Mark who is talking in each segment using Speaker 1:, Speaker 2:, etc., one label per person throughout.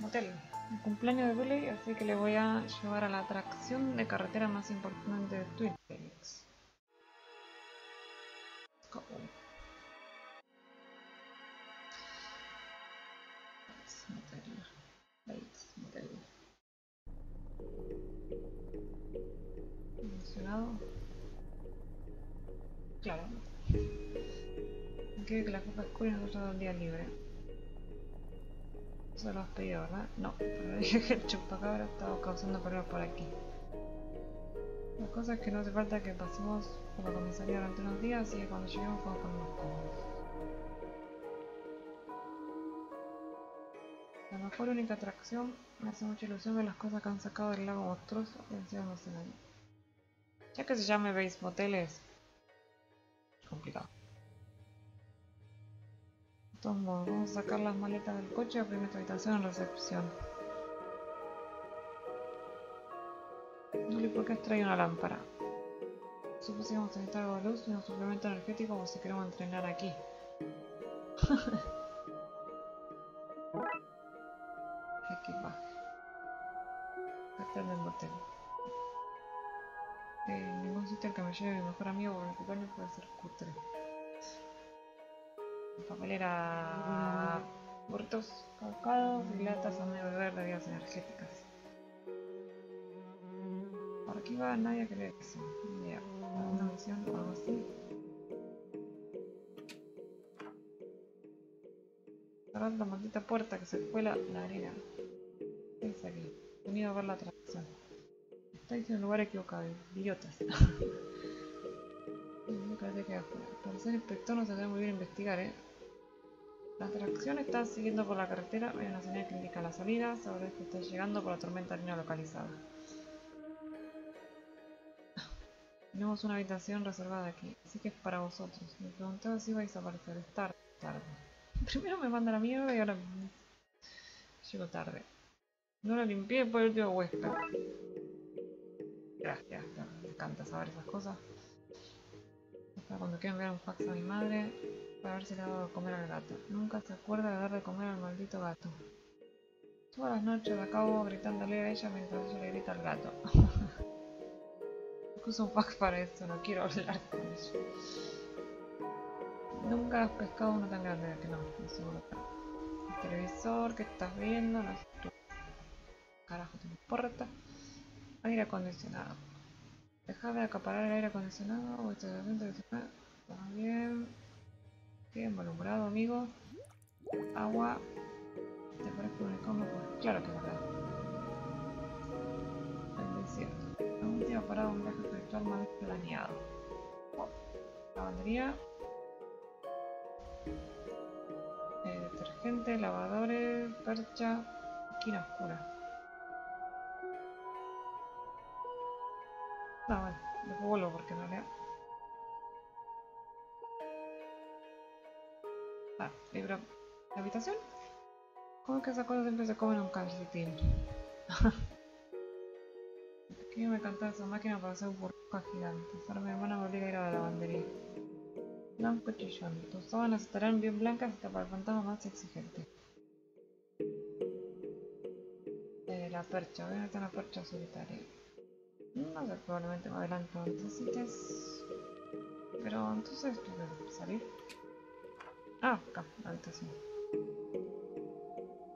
Speaker 1: motel. El cumpleaños de Billy, así que le voy a llevar a la atracción de carretera más importante de Twin Peaks. Let's go. Bates Motel. Bates Motel. Mencionado. Claro. Quiere que la copa escuela nos haya un día libre. Eso lo has pedido, ¿verdad? No, pero dije que el chupacabra estaba causando problemas por aquí. La cosa es que no hace falta que pasemos por la comisaría durante unos días y que cuando lleguemos podemos ponernos cómodos. La mejor única atracción me hace mucha ilusión ver las cosas que han sacado del lago monstruoso y han sido almacenadas. Ya que se llame Base Motel es complicado. Vamos a sacar las maletas del coche abrir nuestra habitación en recepción. Nuli, ¿por qué una lámpara? Supuse que vamos a necesitar algo de luz y un suplemento energético como si queremos entrenar aquí. Equipaje. Cartel del motel. En ningún sitio al que me lleve mi mejor amigo por cumpleaños puede ser cutre. Papelera, huertos caucados y latas a medio beber bebidas energéticas. Por aquí va nadie que le eso. Idea. ¿Alguna misión o algo así? Cerrad la maldita puerta que se cuela la arena. ¿Qué es aquí? He venido a ver la atracción. Estáis en el lugar equivocado, idiotas. Nunca te quedas fuera. Al parecer el inspector no se debe muy bien investigar, eh. La atracción está siguiendo por la carretera, hay una señal que indica la salida, sabréis que está llegando por la tormenta arena localizada. Tenemos una habitación reservada aquí, así que es para vosotros. Me preguntaba si vais a aparecer, es tarde. tarde. Primero me manda la mierda y ahora llego tarde. No la limpié por el último huésped. Gracias, me encanta saber esas cosas. Hasta cuando quiero enviar un fax a mi madre para ver si le hago de comer al gato. Nunca se acuerda de dar de comer al maldito gato. Todas las noches acabo gritándole a ella mientras ella le grita al gato. Uso un fax para esto, no quiero hablar con ella. Nunca has pescado uno tan grande que no, no seguro. El televisor que estás viendo, no sé. Carajo, te importa. Aire acondicionado. Dejar de acaparar el aire acondicionado o estacionamiento de ciudad. Está bien. Involucrado, amigo. Agua. ¿Te parece un estómago? Claro que verdad. El desierto. La última parada un viaje espiritual más planeado. Lavandería. Eh, detergente, lavadores, percha, esquina oscura. Ah, bueno, después vuelvo porque no leo. Ah, libro. ¿La habitación? ¿Cómo que esas cosas siempre se comen en un calcetín? que me encantaba esa máquina para hacer burbujas gigantes. Ahora mi hermana me obliga a ir a la lavandería. Blanco chillón. Tus sábanas estarán bien blancas hasta para el fantasma más exigente. Eh, la percha. Voy a meter una percha solitaria. No sé, probablemente más adelante lo necesites. Pero entonces, ¿tú qué? ¿Salir? Ah, acá, la habitación.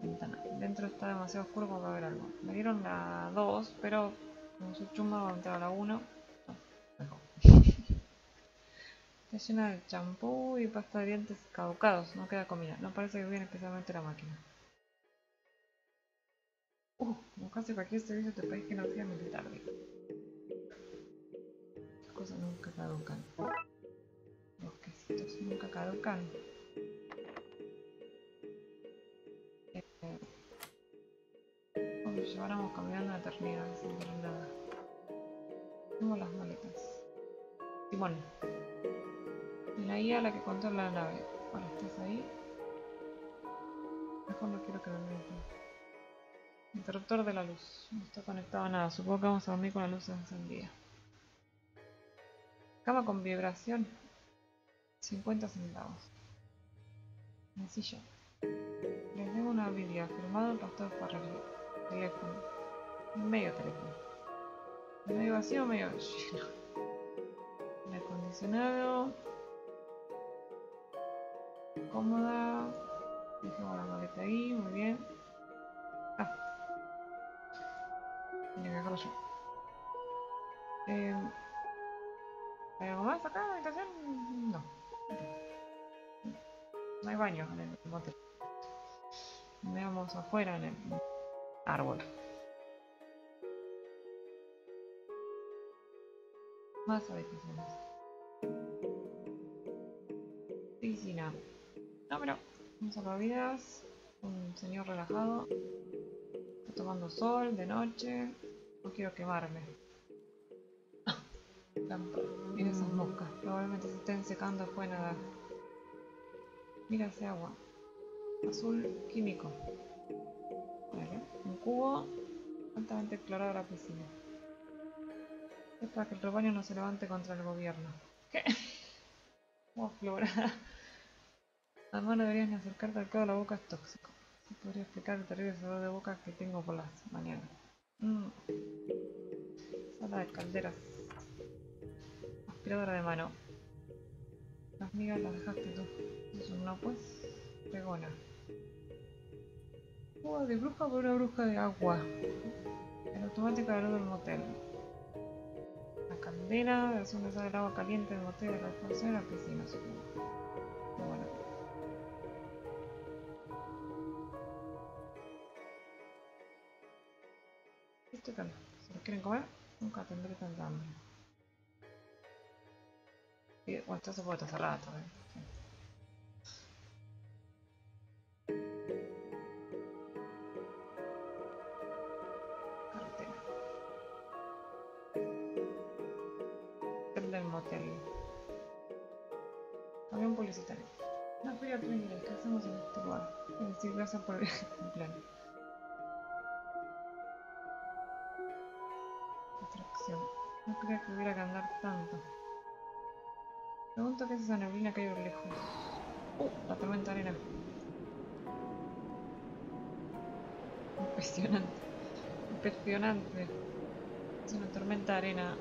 Speaker 1: Ventana. Dentro está demasiado oscuro para ver algo. Me dieron la 2, pero como soy chumba voy a entrar a la 1. No, mejor. Está llena de champú y pasta de dientes caducados. No queda comida. No parece que viene especialmente la máquina. Uh, como casi cualquier servicio de país que no sea militar. Nunca caducan. Los quesitos nunca caducan. Eh, como lleváramos caminando la eternidad sin ver nada. Tengo las maletas. Timón. Y la guía la que controla la nave. Ahora estás ahí. Mejor no quiero que me. Interruptor de la luz. No está conectado a nada. Supongo que vamos a dormir con la luz encendida. Cama con vibración. 50 centavos. Sencillo. Les debo una Navidia, firmado el pastor Farrell. Teléfono. Medio teléfono. Medio vacío, medio lleno. Aire acondicionado. Cómoda. Dejemos la maleta ahí, muy bien. Ah. Tenía que yo. Eh, ¿Hay algo más acá en la habitación? No. No hay baño en el motel. Veamos afuera en el árbol. Más habitaciones. Piscina. No, pero un salvavidas. Un señor relajado. Está tomando sol de noche. No quiero quemarme. Mira esas moscas. Probablemente se estén secando después de nadar. Mira ese agua. Azul químico. Vale. Un cubo altamente clorado la piscina. Es para que el rebaño no se levante contra el gobierno. ¿Qué? Agua florada. Además no deberías ni acercarte al codo la boca, es tóxico. Se podría explicar el terrible sabor de boca que tengo por las mañanas. Mm. Sala de calderas. Aspiradora de mano. Las migas las dejaste tú. Es un no pues. Pregona. Juego de bruja por una bruja de agua. El automático de la del motel. La caldera, es donde sale el agua caliente del motel de la expansión en la piscina, supongo. Bueno. Calma. Si lo quieren comer, nunca tendré tanta hambre. Bueno, esto se puede estar cerrado todavía. Sí. Carretera. El del motel. Avión publicitario. Una feria trinidad. ¿Qué hacemos en este lugar? Decir, gracias por el viaje plan. Atracción. No creía que hubiera que andar tanto. Pregunto qué es esa neblina que hay lo lejos. Uh, la tormenta de arena. Impresionante. Impresionante. Es una tormenta de arena.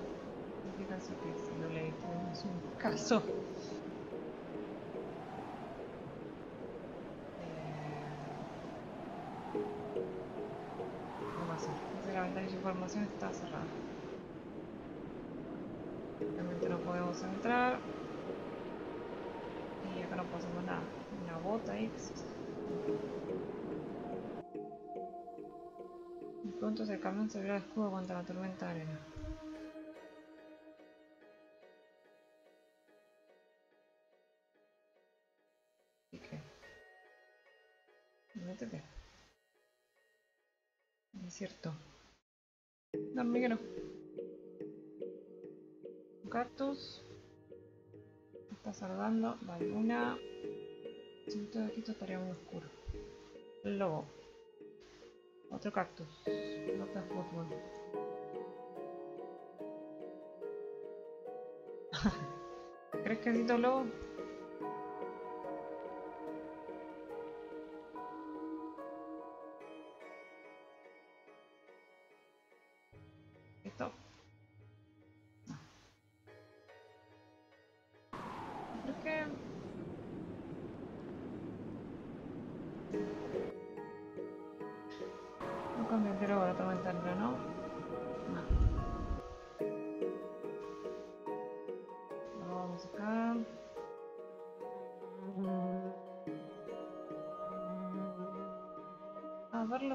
Speaker 1: Significa eso que si lo leí, tenemos un caso. Eh, la ventana de información está cerrada. Realmente no podemos entrar. No pasamos nada. Una bota ahí. que se- Y pronto el camión servirá de escudo contra la tormenta de arena. ¿Y qué? Métete. Es cierto. No, hormiguero. Un cactus. Está salvando. Vale, una. Si todo aquí esto estaría muy oscuro. Lobo. Otro cactus. De fútbol. ¿Crees que necesito lobo?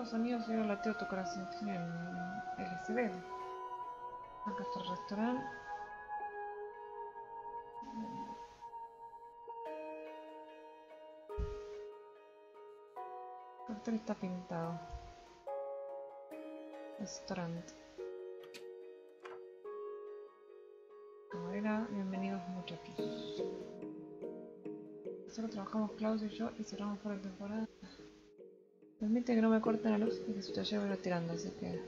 Speaker 1: A ver los sonidos y el lateo de tu corazón en LCD. Acá está el restaurante. El cartel está pintado. Restaurante. Camarera, bienvenidos muchachos. Solo trabajamos Klaus y yo y cerramos por la temporada. Permite que no me corten la luz y que su taller tirando, así que...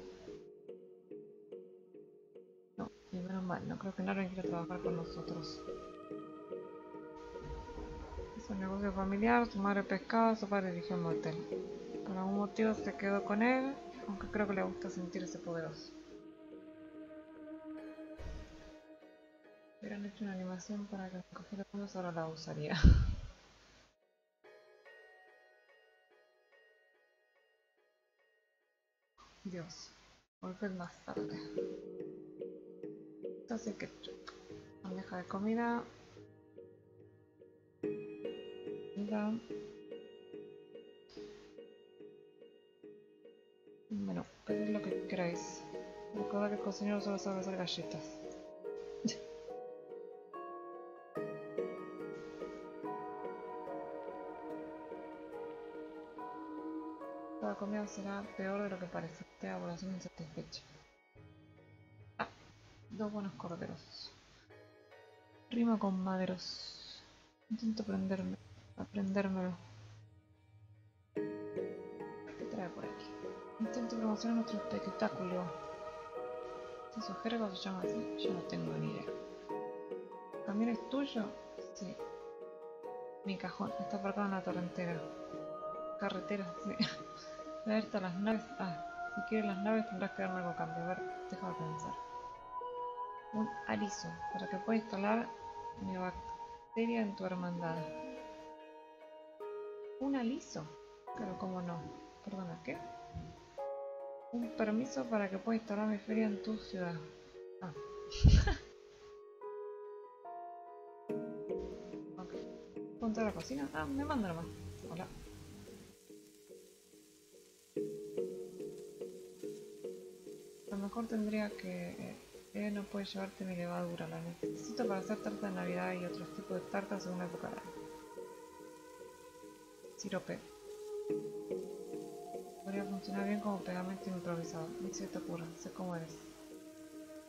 Speaker 1: No, y menos mal, no creo que Narven quiera trabajar con nosotros. Es un negocio familiar, su madre pescaba, su padre dirigió un motel. Por algún motivo se quedó con él, aunque creo que le gusta sentirse poderoso. Hubieran hecho una animación para que cogiera todos, ahora la usaría. Dios, volved más tarde. Así que bandeja de comida. Comida. Bueno, pedid lo que queráis. Recordad que el cocinero solo sabe hacer galletas. Será peor de lo que parece. Hago corazón insatisfecha. Ah, dos buenos corderos. Rima con maderos. Intento aprenderme, aprendérmelo. ¿Qué trae por aquí? Intento promocionar nuestro espectáculo. ¿Esos jergos se llama así? Yo no tengo ni idea. ¿También es tuyo? Sí. Mi cajón está aparcado en la torrentera. Carretera, sí. A ver, las naves. Ah, si quieres las naves tendrás que darme algo a cambio. A ver, déjame pensar. Un aliso, para que pueda instalar mi bacteria en tu hermandad. ¿Un aliso? Pero cómo no. Perdona, ¿qué? Un permiso para que pueda instalar mi feria en tu ciudad. Ah. ok. Punto a la cocina. Ah, me manda nomás. Mejor tendría que... Eh, no puede llevarte mi levadura, la necesito para hacer tarta de navidad y otros tipos de tartas según la época del año. Sirope. Podría funcionar bien como pegamento improvisado. Ni se te ocurra, sé cómo eres.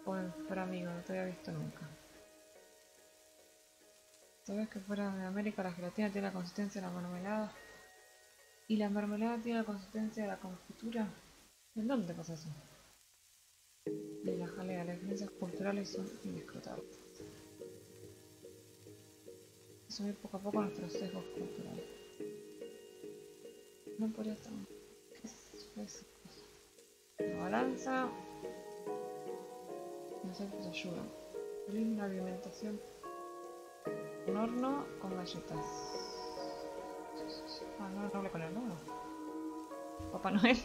Speaker 1: Joven, pero amigo, no te había visto nunca. ¿Sabes que fuera de América la gelatina tiene la consistencia de la mermelada? ¿Y la mermelada tiene la consistencia de la confitura? ¿En dónde pasa eso? Y la jalea, las diferencias culturales son inescrutables. Asumir poco a poco nuestros sesgos culturales. No podría estar... ¿Qué es? La balanza... Nosotros ayudan. Linda alimentación. Un horno con galletas. Ah, no, no hable con el horno. Papá Noel.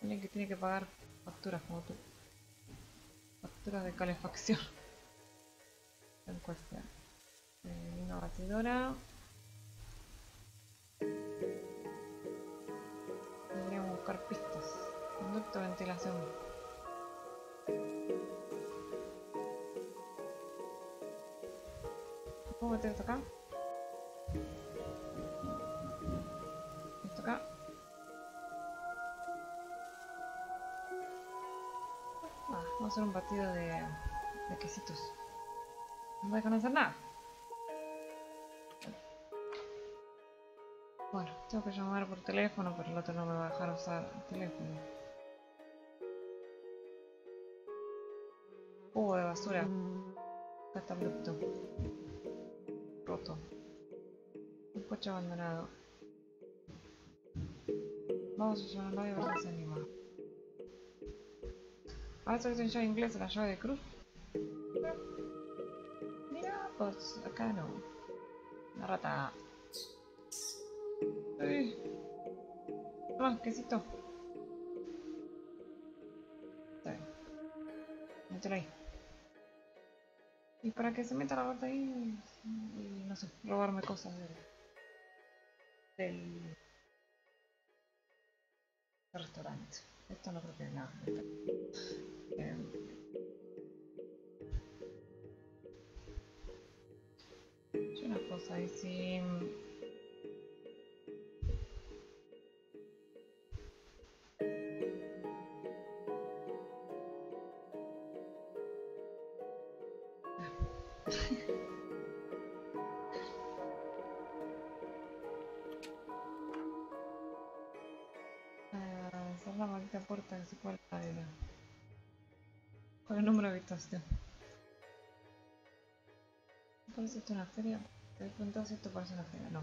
Speaker 1: Alguien que tiene que pagar facturas como tú. Facturas de calefacción. En cuestión. Eh, una batidora. Deberíamos buscar pistas. Conducto ventilación. ¿Puedo meter esto acá? Hacer un batido de, quesitos. No me dejan hacer nada. Bueno, tengo que llamar por teléfono, pero el otro no me va a dejar usar el teléfono. Cubo de basura. Acá está abrupto. Roto. Un coche abandonado. Vamos a llamarlo y a ver si se anima. Ah, que es en llave inglesa, la llave de cruz. Mira, pues acá no. Una rata. Uy. Ah, quesito. Está bien. Mételo ahí. Y para que se meta la rata ahí y no sé, robarme cosas del, del restaurante. Esto no creo que nada. Eh, hay una cosa ahí si se puede la de con el número de habitación. ¿Parece esto una feria? Te he preguntado si esto parece una feria. No.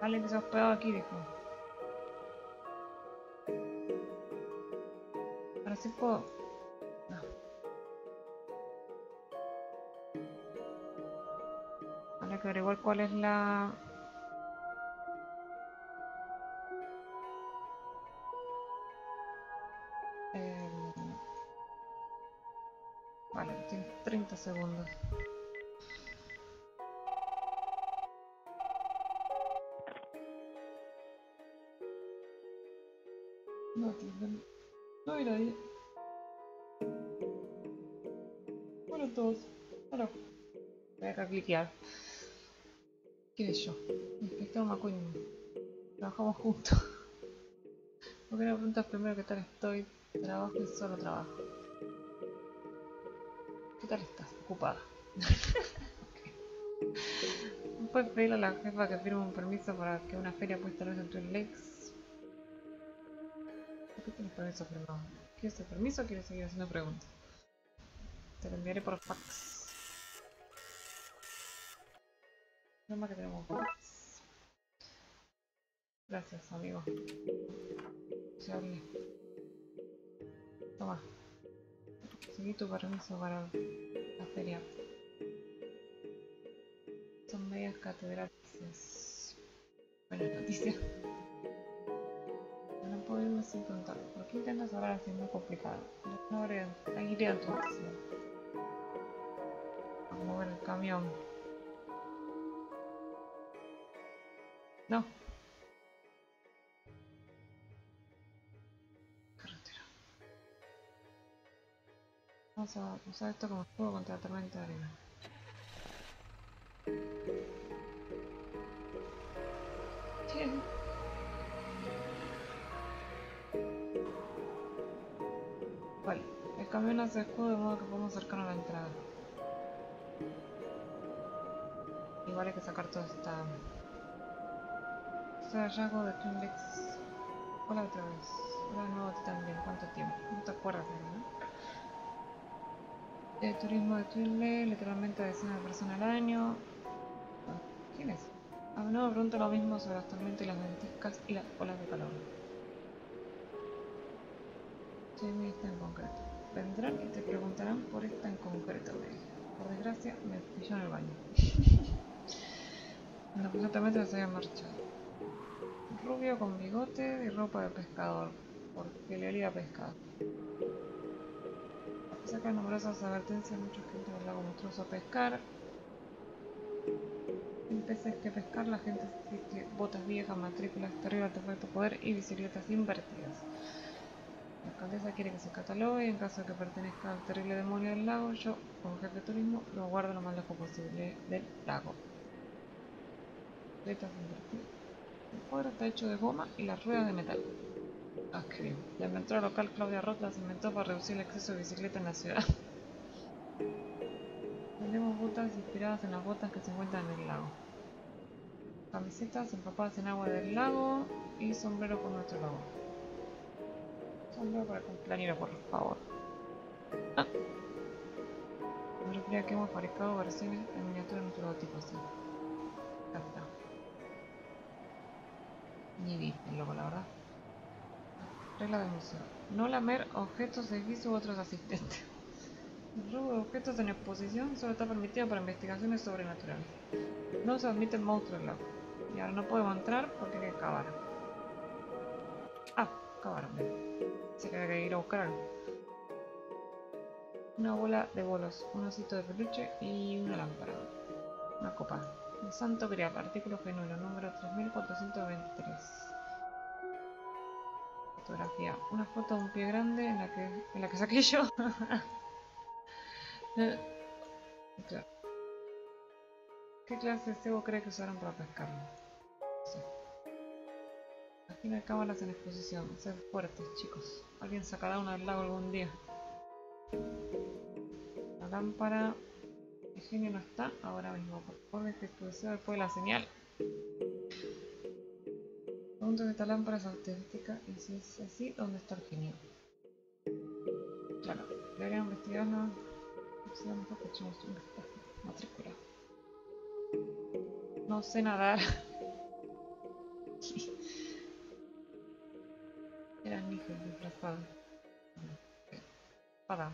Speaker 1: Alguien que se ha hospedado aquí, dijo. Ahora sí puedo... No. Habrá que averiguar cuál es la... 30 segundos. No, no hay nadie. Bueno, todos. Hola. Voy a cliquear. ¿Quién es yo? Inspector McQueen. Trabajamos juntos. ¿Por qué no preguntas primero qué tal estoy? Trabajo y solo trabajo. Ocupada. ¿Puedes pedirle a la jefa que firme un permiso para que una feria puesta luz en Twin Lakes? ¿Por qué tienes permiso firmado? ¿Quieres el permiso o quieres seguir haciendo preguntas? Te lo enviaré por fax. Norma que tenemos fax. Gracias, amigo. Se. Toma. Seguí tu permiso para la feria. Son medias catedrales. Buena noticia. No irme sin contar. ¿Por qué intentas hablar así muy complicado? No iré iré a tu oficina. A mover el camión. No. Vamos a usar esto como escudo contra la tormenta de arena. Vale, el camión hace escudo de modo que podemos acercarnos a la entrada. Igual hay que sacar toda esta... Este hallazgo de Twin Lakes. Hola otra vez. Hola de nuevo a ti también. ¿Cuánto tiempo? No te acuerdas ¿no? El turismo de Lakes, literalmente decenas de personas al año. Ah, ¿Quién es? A menudo me pregunto lo mismo sobre las tormentas y las ventiscas y las olas de calor. Jamie está en concreto. Vendrán y te preguntarán por esta en concreto, me. Por desgracia, me pilló en el baño. Cuando completamente se había marchado. Rubio con bigote y ropa de pescador, porque le olía pescado. A pesar que hay numerosas advertencias, mucha gente del lago monstruoso a pescar. Sin peces que pescar, la gente exige botas viejas, matrículas, terrible artefacto poder y bicicletas invertidas. La alcaldesa quiere que se catalogue en caso de que pertenezca al terrible demonio del lago, yo, como jefe de turismo, lo guardo lo más lejos posible del lago. Invertidas. El poder está hecho de goma y las ruedas de metal. Bien. La inventora local Claudia Roth las inventó para reducir el exceso de bicicleta en la ciudad. Vendemos botas inspiradas en las botas que se encuentran en el lago. Camisetas empapadas en agua del lago y sombrero con nuestro logo. Sombrero para cumpleaños, por favor. Ah. Me refería a que hemos fabricado versiones en miniatura de nuestro logotipo, sí. Ya está. Ni vi el logo, la verdad. Regla del museo. No lamer objetos, edificios u otros asistentes. El robo de objetos en exposición solo está permitido para investigaciones sobrenaturales. No se admiten monstruos lago. Y ahora no podemos entrar porque hay que cavar. Ah, cavaron. Se que que ir a buscar algo. Una bola de bolos, un osito de peluche y una lámpara. Una copa. El Santo Grial, artículo genuino, número 3423. Fotografía. Una foto de un pie grande en la que, en la que saqué yo. Eh. ¿Qué clase de cebo cree que usaron para pescarlo? Sé. Aquí no hay cámaras en exposición. Sed fuertes, chicos. Alguien sacará una del lago algún día. La lámpara. El genio no está ahora mismo. Por favor, deje tu deseo después de la señal puntos de esta lámpara es auténtica y si es así, ¿dónde está el genio? Claro, deberíamos investigarnos. Si a lo mejor que un vistazo. Matrícula. No sé nadar. Eran hijos disfrazados. Para.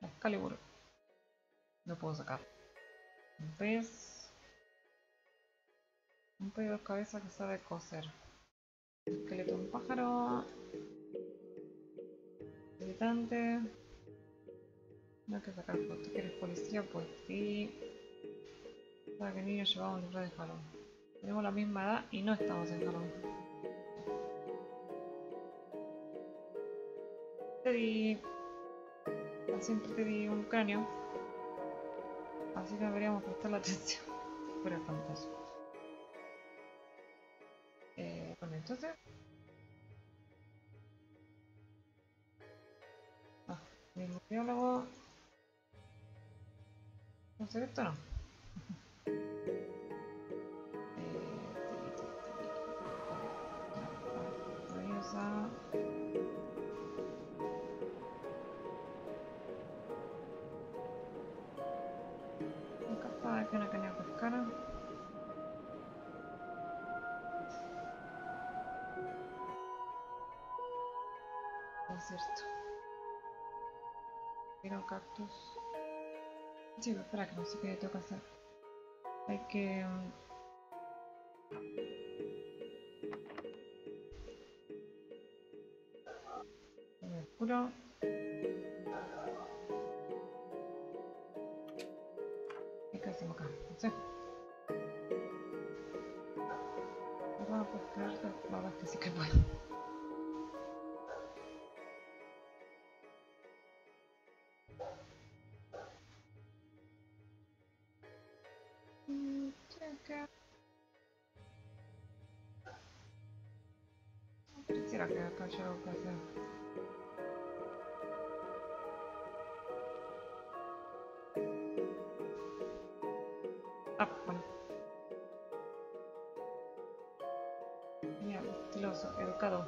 Speaker 1: La Excalibur. No puedo sacar. Entonces... Un pez de dos cabezas que sabe coser. Esqueleto de un pájaro. Visitante. No hay que sacar fotos. ¿Quieres policía? Pues sí. Para que el niño llevaba un libro de jalón. Tenemos la misma edad y no estamos en jalón. Te di... Siempre te di un cráneo. Así que deberíamos prestar la atención. Fuera pantalla. Entonces... Ah, mismo biólogo. No sé esto no. Es cierto. Quiero cactus. Pero espera que no sé qué tengo que hacer. Hay que... mm, Me juro. ¿Qué hacemos acá? No sé. No puedes creerte. La verdad es que sí que puedo. Pareciera que acá hay algo que hacer. Ah, bueno. Mira, estiloso, educado.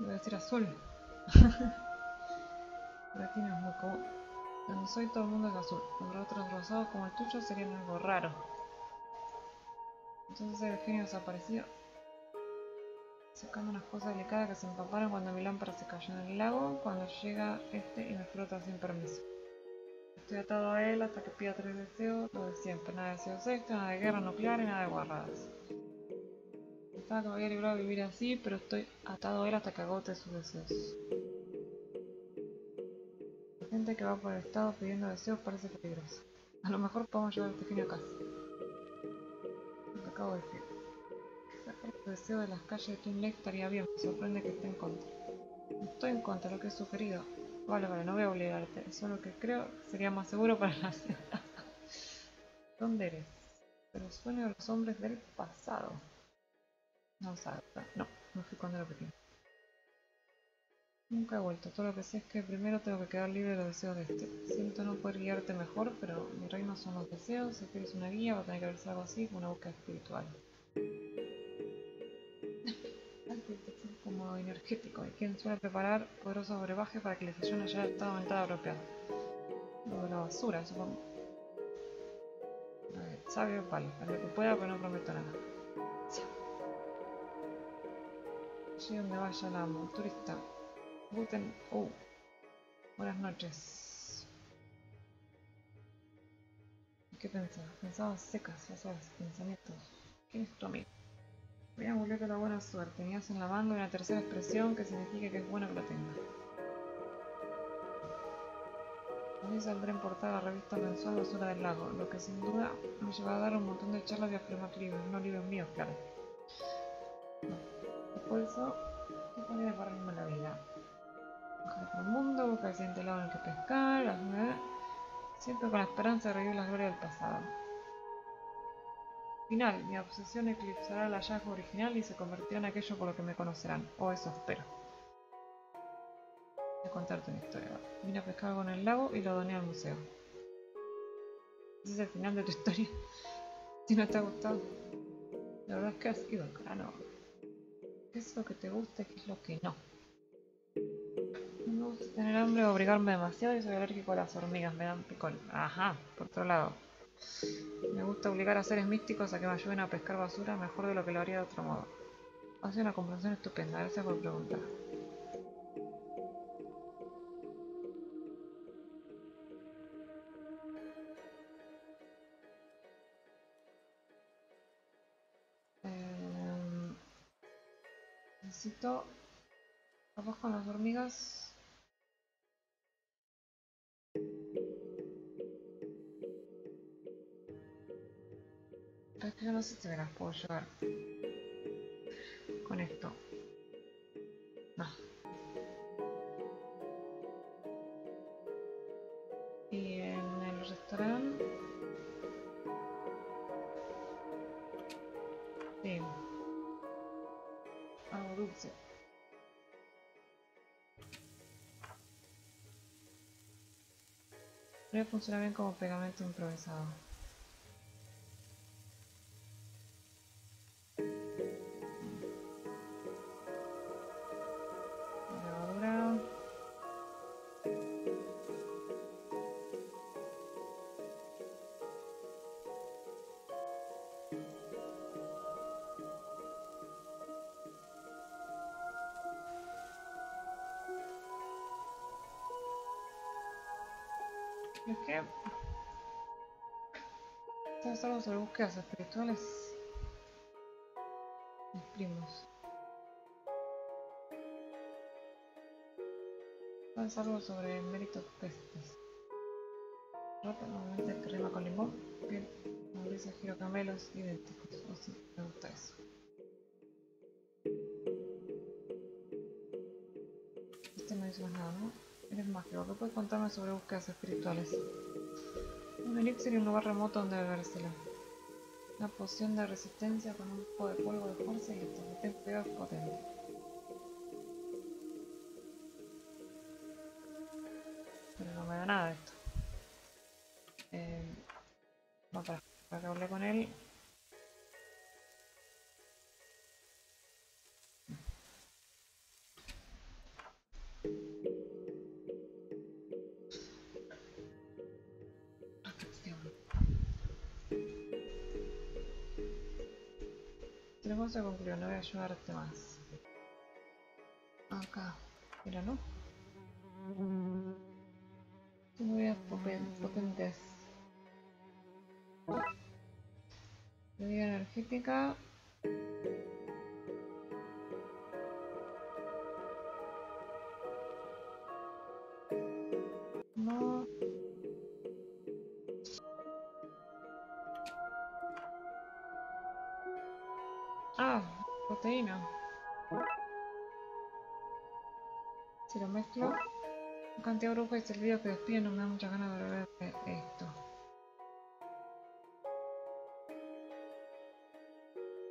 Speaker 1: A decir azul. Pero aquí no es muy común. Donde soy todo el mundo es azul. Los otros rosados como el tuyo serían algo raro. Entonces el genio desapareció. Sacando unas cosas delicadas que se empaparon cuando mi lámpara se cayó en el lago. Cuando llega este y me frota sin permiso. Estoy atado a él hasta que pida tres deseos. Lo de siempre. Nada de deseos extra, nada de guerra nuclear y nada de guarradas. Pensaba que me había librado de vivir así, pero estoy atado a él hasta que agote sus deseos. La gente que va por el estado pidiendo deseos parece peligrosa. A lo mejor podemos llevar este genio a casa. Lo acabo de decir. Deseos de las calles de Twin Lake estaría bien, me sorprende que esté en contra. Estoy en contra de lo que he sugerido. Vale, vale, no voy a obligarte. Solo que creo que sería más seguro para la ciudad. ¿Dónde eres? Pero sueño de los hombres del pasado. No sabes, no, no fui cuando era pequeño. Nunca he vuelto, todo lo que sé es que primero tengo que quedar libre de los deseos de este. Siento no poder guiarte mejor, pero mi reino son los deseos, si quieres una guía va a tener que verse algo así una búsqueda espiritual. como energético, y quien suele preparar poderosos brebajes para que les ayuden a llegar estado mental apropiado. Lo de la basura, supongo. A ver, sabio, vale, haré lo que pueda, pero no prometo nada. Allí donde vaya la turista. Guten. Uh. Buenas noches. ¿Qué pensabas? Pensabas secas, ya sabes, pensamientos. ¿Quién es tu amigo? Voy a amuleto la buena suerte. Tenías en la manga una tercera expresión que significa que es bueno que lo tenga. Hoy saldré en portada la revista mensual Basura del Lago, lo que sin duda me lleva a dar un montón de charlas y a firmar libros, no libros míos, claro. De eso, ¿qué podría pararme la vida? Viajar por el mundo, buscar el siguiente lado en el que pescar, nueve. Siempre con la esperanza de revivir las glorias del pasado. Final, mi obsesión eclipsará el hallazgo original y se convertirá en aquello por lo que me conocerán, o eso espero. Voy a contarte una historia. Vine a pescar algo en el lago y lo doné al museo. Ese es el final de tu historia. Si no te ha gustado. La verdad es que has ido al grano. ¿Qué es lo que te gusta y qué es lo que no? tener hambre o obligarme demasiado y soy alérgico a las hormigas, me dan picón. Ajá, por otro lado. Me gusta obligar a seres místicos a que me ayuden a pescar basura mejor de lo que lo haría de otro modo. Hace una comprensión estupenda, gracias por preguntar. Em, necesito... Capaz con las hormigas pero es que yo no sé si me las puedo llevar. Con esto. No. Y en el restaurante... Podría funcionar bien como pegamento improvisado. ¿Sabes algo sobre búsquedas espirituales? Mis primos. ¿Sabes algo sobre méritos pestes? Rata normalmente rima con limón, piel, nodriza, giro camelos idénticos. O sí, me gusta eso. Este no dice más nada, ¿no? Eres mágico, ¿qué puedes contarme sobre búsquedas espirituales? Un elixir y un lugar remoto donde bebérsela. Una poción de resistencia con un poco de polvo de fuerza y es potente. El negocio concluyó, no voy a ayudarte más. Acá, mira, ¿no? Tengo ideas poten- potentes. Bebida energética. Si lo mezclo, la cantidad de brujas y servidos que despiden no me da muchas ganas de de esto.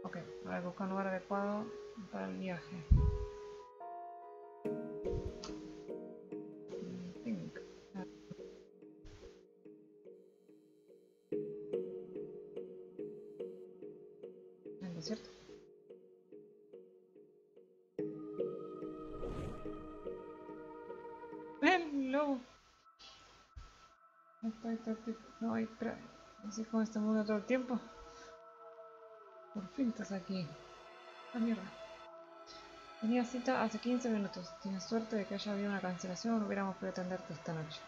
Speaker 1: Ok, voy a buscar un lugar adecuado para el viaje. Como este mundo todo el tiempo. Por fin estás aquí. Ah, mierda. Tenía cita hace 15 minutos. Tienes suerte de que haya habido una cancelación. Hubiéramos podido atenderte esta noche.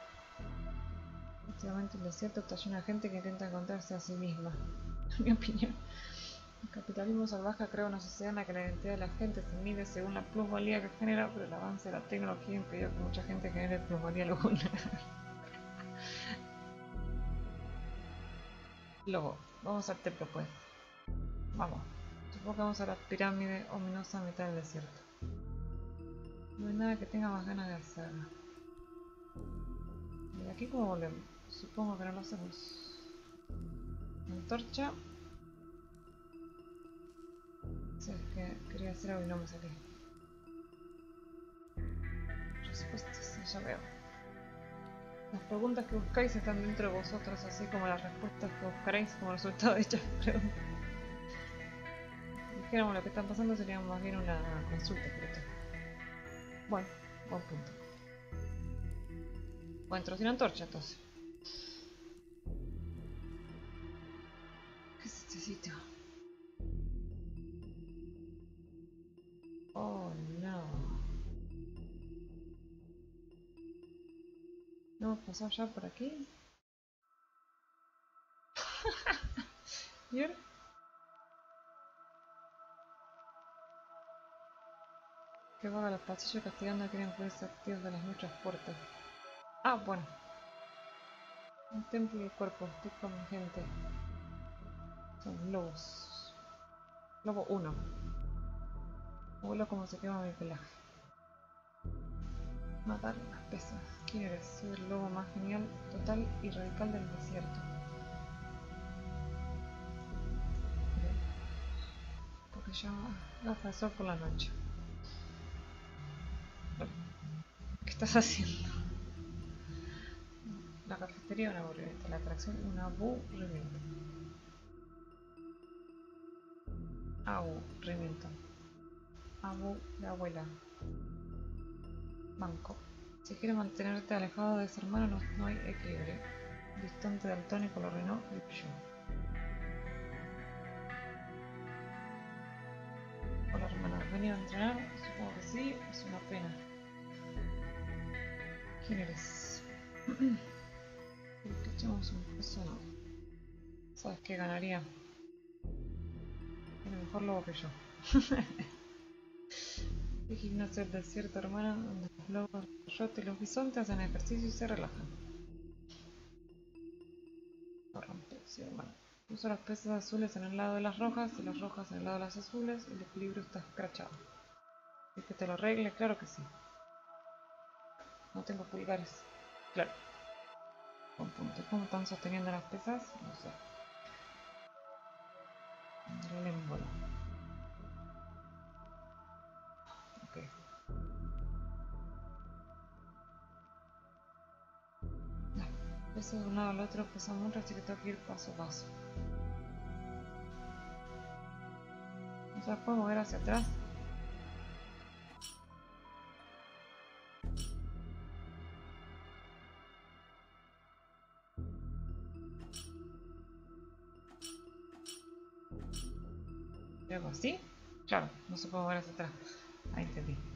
Speaker 1: Últimamente el desierto está lleno de gente que intenta encontrarse a sí misma. En mi opinión. El capitalismo salvaje crea una sociedad en la que la identidad de la gente se mide según la plusvalía que genera, pero el avance de la tecnología impidió que mucha gente genere plusvalía alguna. Lobo, vamos al templo pues. Vamos. Vamos a la pirámide ominosa a mitad del desierto. No hay nada que tenga más ganas de hacerlo. ¿Y aquí cómo volvemos? Supongo que no lo hacemos. Antorcha. Sí, es que quería hacer algo y no me salí. Respuestas, ya veo. Las preguntas que buscáis están dentro de vosotros, así como las respuestas que buscaréis como resultado de dichas preguntas. Dijéramos lo que está pasando sería más bien una consulta espiritual. Bueno, buen punto. Bueno, entro sin antorcha entonces. ¿Qué es este sitio? Oh no. ¿No hemos pasado ya por aquí? ¿Y ahora? que vaga los pasillos castigando a pueden ser activos de las muchas puertas. Ah, bueno. Un templo del cuerpo, estoy con gente. Son lobos. Lobo 1. Vuelo como se quema mi pelaje. Matar las pesas. ¿Quién eres? Soy el lobo más genial, total y radical del desierto. Porque yo gafa de sol por la noche. ¿Qué estás haciendo? La cafetería una aburrimiento, la atracción un aburrimiento. Aburrimiento. Abu de abuela. Banco. Si quieres mantenerte alejado de ese hermano, no, no hay equilibrio. Distante del tónico lo arruinó yo. Hola hermano, ¿has venido a entrenar? Supongo que sí, es una pena. ¿Quién eres? echamos un peso no. ¿Sabes qué ganaría? Tiene mejor lobo que yo. Gimnasio del desierto, hermana, donde los lobos, los coyotes y los bisontes hacen ejercicio y se relajan. Sí, hermano. Puso las pesas azules en el lado de las rojas y las rojas en el lado de las azules. El equilibrio está escrachado. ¿Es que te lo arregle? Claro que sí. No tengo pulgares. Claro. Con punto. ¿Cómo están sosteniendo las pesas? No sé. El. De un lado al otro pesa mucho, así que tengo que ir paso a paso. O sea, puedo mover hacia atrás. ¿Y algo así? Claro, no se puede mover hacia atrás. Ahí entendí.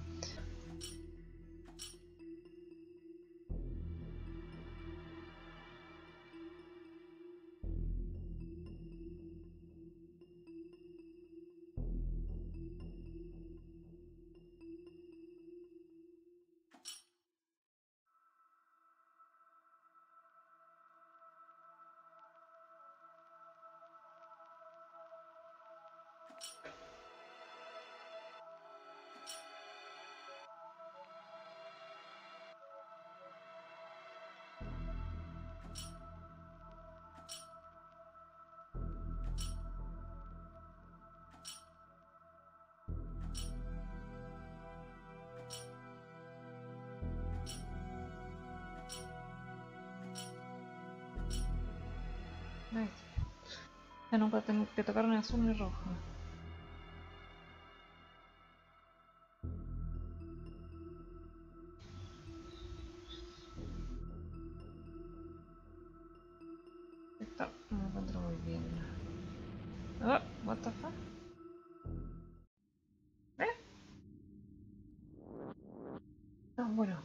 Speaker 1: Ya nunca tengo que tocar ni azul ni rojo. Esto no me encuentro muy bien. Ah, what the fuck? ¿Eh? Ah, bueno.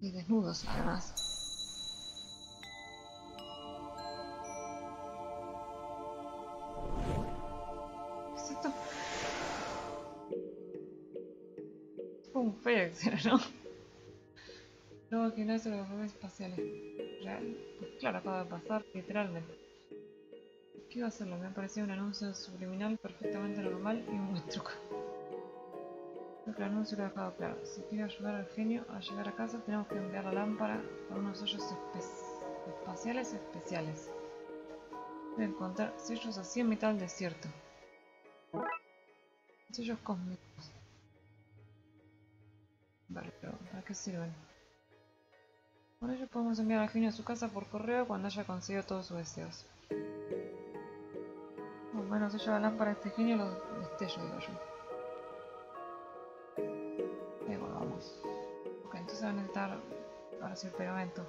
Speaker 1: Y desnudos además. Un FedEx, ¿no? Nuevo gimnasio de los juegos espaciales. Real. Pues claro, acaba de pasar, literalmente. ¿Qué iba a hacerlo? Me parecía un anuncio subliminal perfectamente normal y un buen truco. Creo que el anuncio lo ha dejado claro. Si quiere ayudar al genio a llegar a casa, tenemos que enviar la lámpara a unos sellos espe- espaciales especiales. Voy a encontrar sellos así en mitad del desierto. Sellos cósmicos. Pero ¿para qué sirven? Por ello podemos enviar al genio a su casa por correo cuando haya conseguido todos sus deseos. O menos sello la lámpara a este genio los destello, digo yo. Ahí bueno, vamos. Ok, entonces va a necesitar ahora sí el pegamento.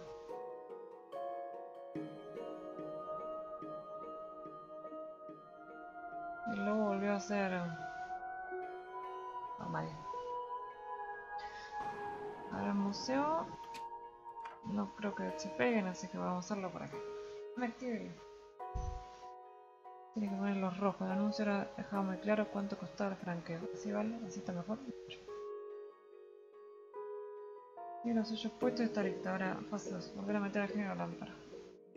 Speaker 1: Y luego volvió a ser no creo que se peguen, así que vamos a hacerlo por acá. Active. Tiene que poner los rojos. El anuncio era dejaba muy claro cuánto costaba el franqueo. Así vale, así está mejor. Y los sellos puestos está listo. Ahora fase 2. Volver a meter al género lámpara.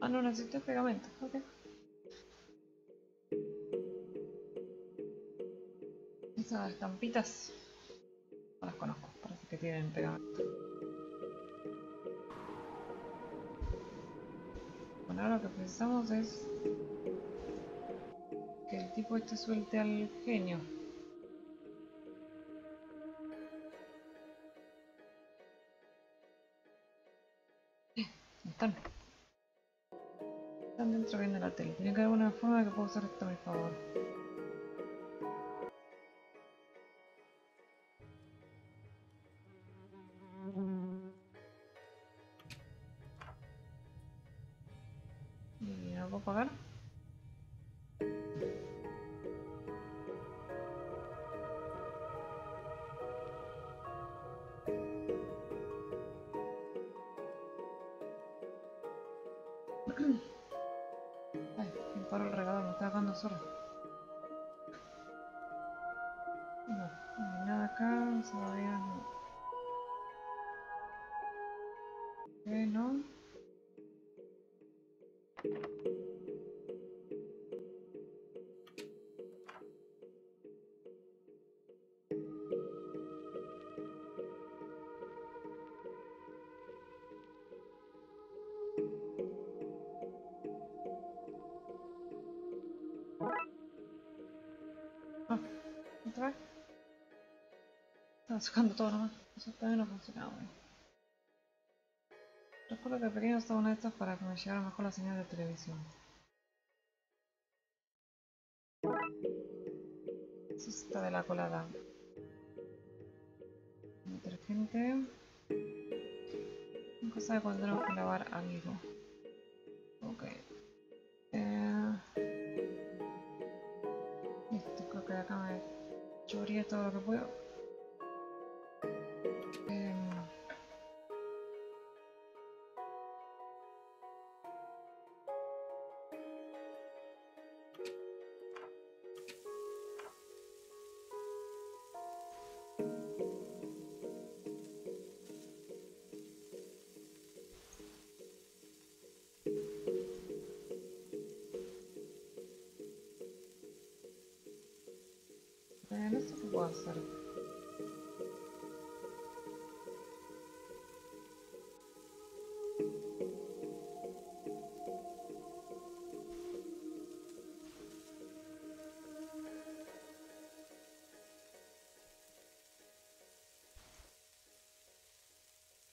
Speaker 1: Ah, no necesito pegamento. Ok. Esas estampitas no las conozco. Parece que tienen pegamento. Ahora lo que precisamos es que el tipo este suelte al genio. Están. Están dentro viendo la tele. Tiene que haber alguna forma de que pueda usar esto a mi favor. Estaba sacando todo nomás. Eso también no funcionaba bien. Recuerdo que pequeño estaba una de estas para que me llegara mejor la señal de televisión. Eso está de la colada. Detergente. Nunca sabe cuándo tenemos que lavar algo. Ok. Eh... Listo, creo que acá me choreé todo lo que puedo. Hacer.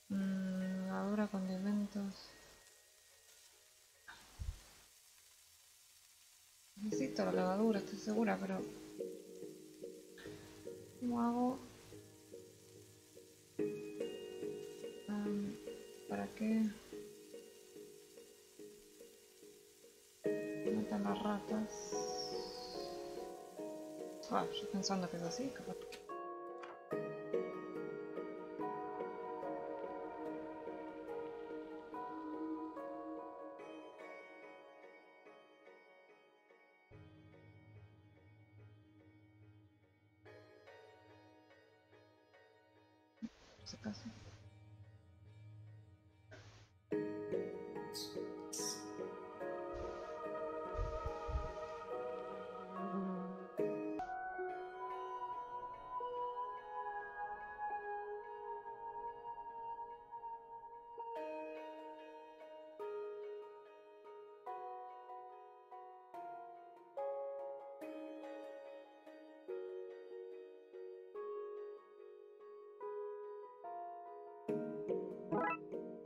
Speaker 1: Mm, Lavadura, condimentos. Necesito la lavadura, estoy segura, pero... ¿Cómo hago? Am, ¿Para qué? Matan las ratas. Ah, yo pensando que es así, capaz. Por si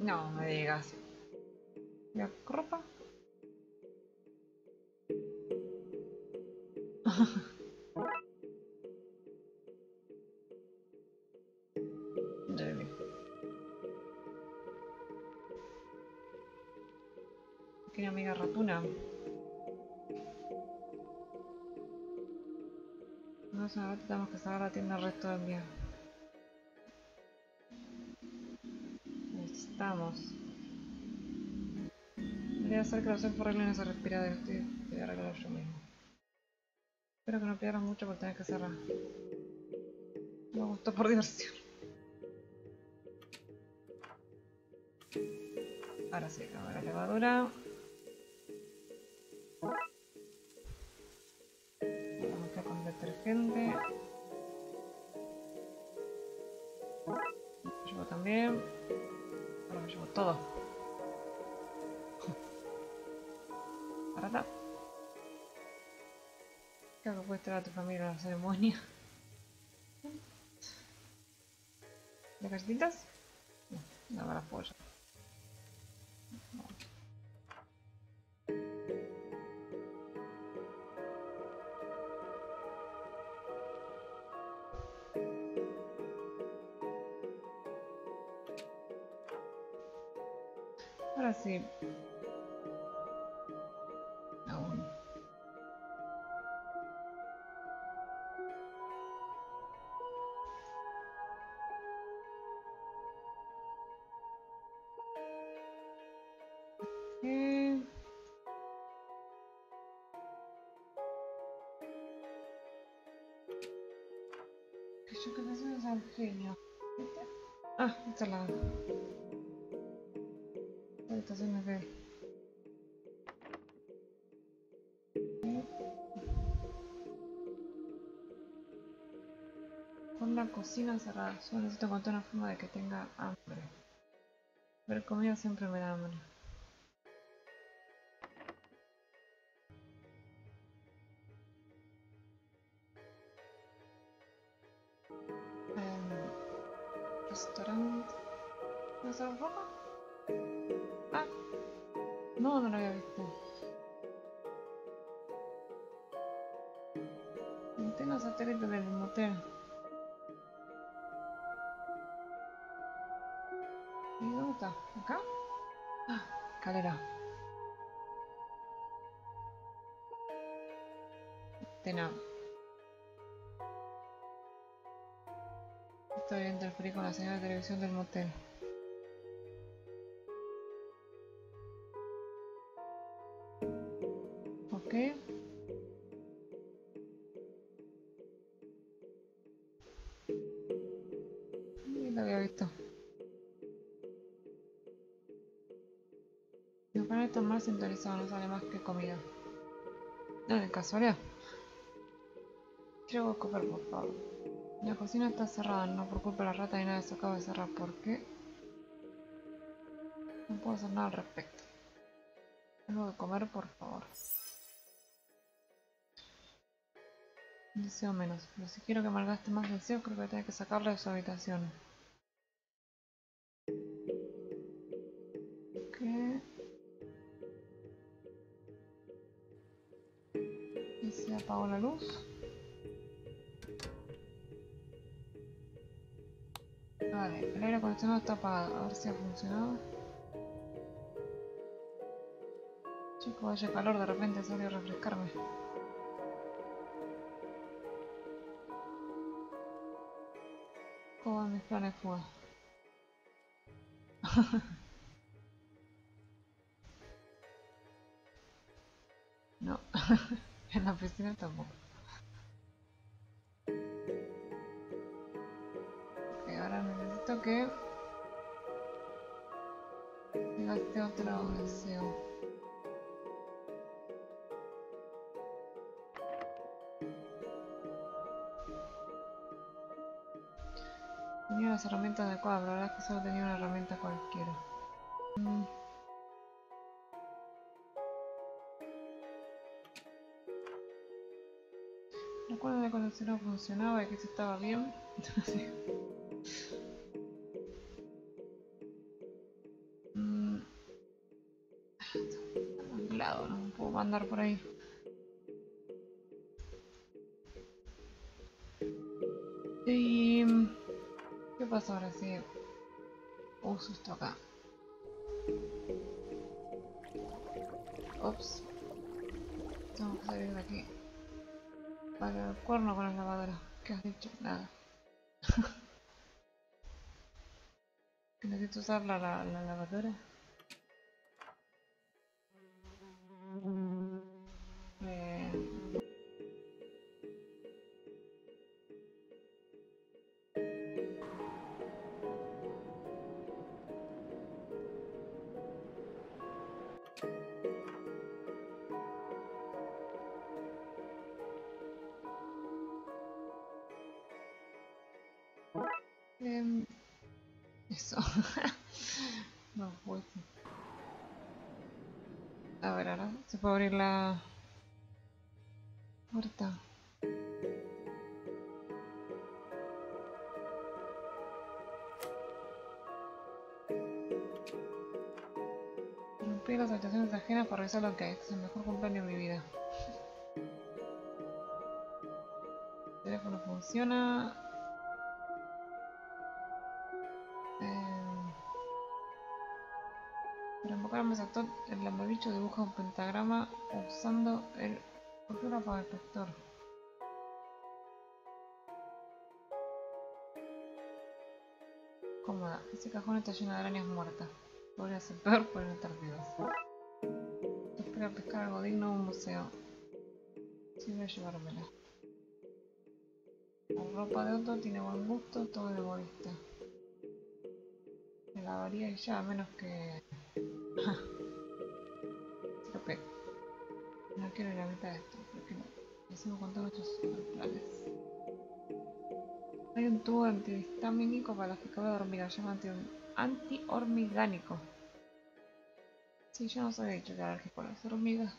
Speaker 1: No, me digas. ¿La ropa? Pequeña amiga ratuna. No sé, ahora tenemos que sacar la tienda el resto del día. Estamos. Debería hacer que los elfos arreglen ese respiradero. Estoy, voy a arreglar yo mismo. Espero que no pierdas mucho por tener que cerrar. Me gustó por diversión. Ahora sí, ahora la levadura. Vamos a con detergente. Llevo también. Ahora llevo todo. Para Creo que puedes traer a tu familia a la ceremonia. ¿De galletitas? No, me las puedo llevar. Ahora sí. Aún. Eh. Que yo que pensé es al genio. Ah, esta es la Cocina cerrada, solo necesito encontrar una forma de que tenga hambre. Ver comida siempre me da hambre. Em, restaurante. ¿No es algo rojo? Ah, no, no lo había visto. Antena satélite del motel. ¿Acá? Ah, escalera. Antena. Estoy viendo el con la señal de televisión del motel. No sale más que comida. No, de casualidad. Quiero comer, por favor. La cocina está cerrada, no por culpa de la rata ni nada, se acaba de cerrar. ¿Por qué? No puedo hacer nada al respecto. Algo de comer, por favor. Deseo menos, pero si quiero que malgaste más deseos, creo que tener que sacarle de su habitación. Apagó la luz. Vale, el aire acondicionado está apagado, a ver si ha funcionado. Chico, vaya calor, de repente salió a refrescarme. ¿Cómo van mis planes fuga? no, la piscina tampoco. Ok, ahora necesito que gaste otro deseo. Tenía las herramientas adecuadas, la verdad es que solo tenía una herramienta cualquiera. Mm. Recuerdo que cuando no funcionaba y que se estaba bien. mm. lado, no puedo mandar por ahí. Y... ¿Qué pasa ahora si uso esto acá? Ops. Tengo que salir de aquí. Para el cuerno con la lavadora. ¿Qué has dicho? Nada. que necesito usar la, la, la lavadora. Se puede abrir la puerta. Rompí las habitaciones ajenas para revisar lo que es el mejor cumpleaños de mi vida. El teléfono funciona. Mesatot, el lambebicho dibuja un pentagrama usando el cultura para el factor. Cómoda. Ese cajón está lleno de arañas muertas. Podría ser peor no estar vivas. Espero pescar algo digno en un museo. Sí, voy a llevármela. La ropa de Otto tiene buen gusto, todo de egoísta. Me lavaría y ya, a menos que... Escapé. No quiero ir a mitad de esto, no. Hacemos con todos planes. Hay un tubo antihistamínico para las picaduras de hormigas, se llama anti anti-hormigánico. Sí, yo no sabía dicho que era a las hormigas.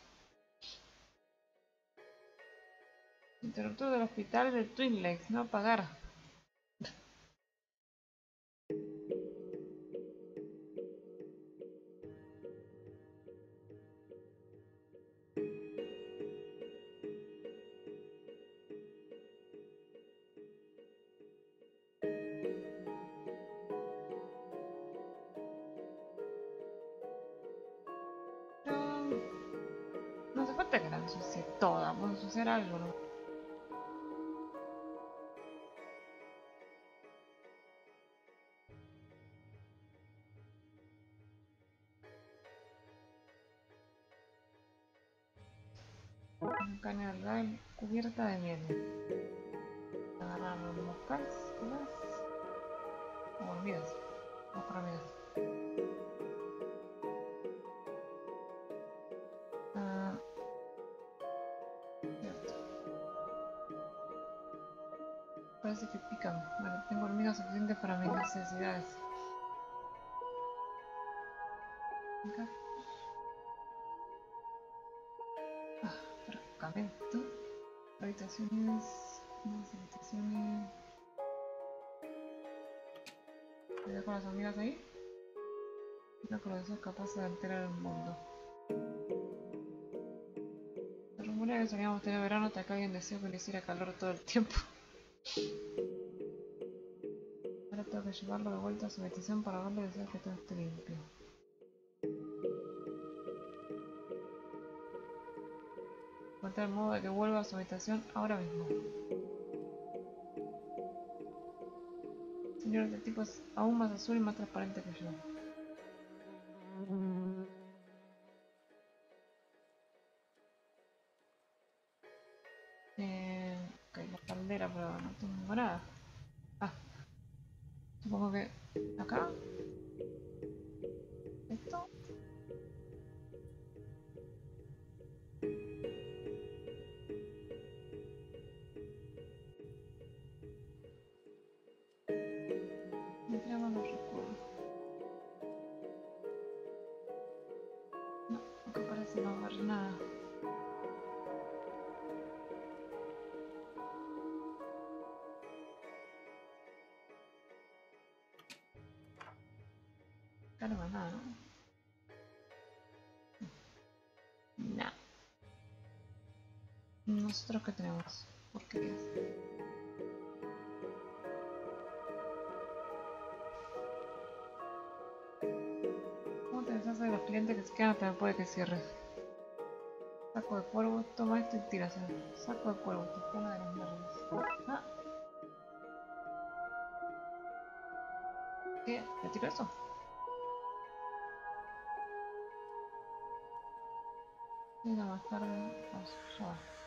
Speaker 1: Interruptor del hospital de Twin Lakes, no pagar. Algal cubierta de miel. Moscas, quizás. O hormigas. Hormigas. Ah. Parece que pican. Vale, tengo hormigas suficientes para mis necesidades. Acá. Habitaciones. Más habitaciones. ¿Te dejo las hormigas ahí? Una corazón capaz de alterar el mundo. Se rumorea que solíamos tener verano hasta que alguien deseó que le hiciera calor todo el tiempo. Ahora tengo que llevarlo de vuelta a su habitación para verle decir que todo esté limpio. El modo de que vuelva a su habitación ahora mismo. Señor, este tipo es aún más azul y más transparente que yo. Nosotros que tenemos porquerías. ¿Cómo te deshaces de los clientes que se quedan hasta después de que cierres? Saco de polvo, toma esto y tíraselo. Saco de polvo, te de las nervios. Ah. ¿Qué? ¿Le tiro eso? Mira más tarde. Vamos, ya va.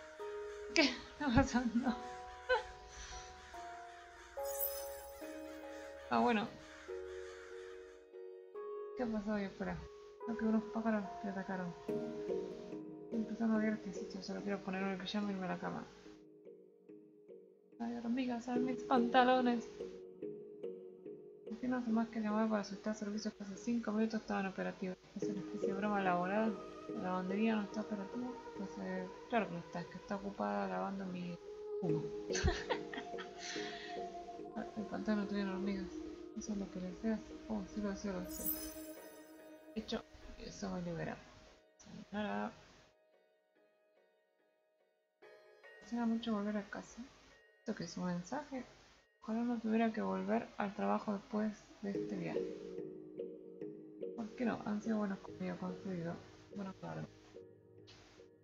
Speaker 1: ¿Qué está pasando? ah, bueno. ¿Qué pasó ahí? Espera. Creo que unos pájaros te atacaron. Estoy empezando a ver este sitio. Solo quiero ponerme el pijama y irme a la cama. Hay hormigas en mis pantalones. ¿Por qué no hace más que llamar para solicitar servicios que hace 5 minutos estaban operativos? Es una especie de broma laboral. La lavandería no está operativa. Pues eh, claro que no está, es que está ocupada lavando mi humo. Ah, El pantano tiene hormigas. Eso es lo que deseas. Oh, sí lo deseo, lo deseo. Hecho, eso me libera. Sayonara. Desea mucho volver a casa. Esto que es un mensaje. Ojalá no tuviera que volver al trabajo después de este viaje. ¿Por qué no? Han sido buenos conmigo, construido. Bueno, claro.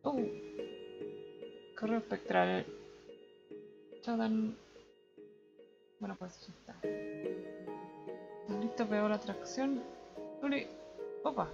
Speaker 1: ¡Uh! Correo espectral. Chadan. Bueno, pues ya está. ¿Estás listo para la atracción? Luli. Opa.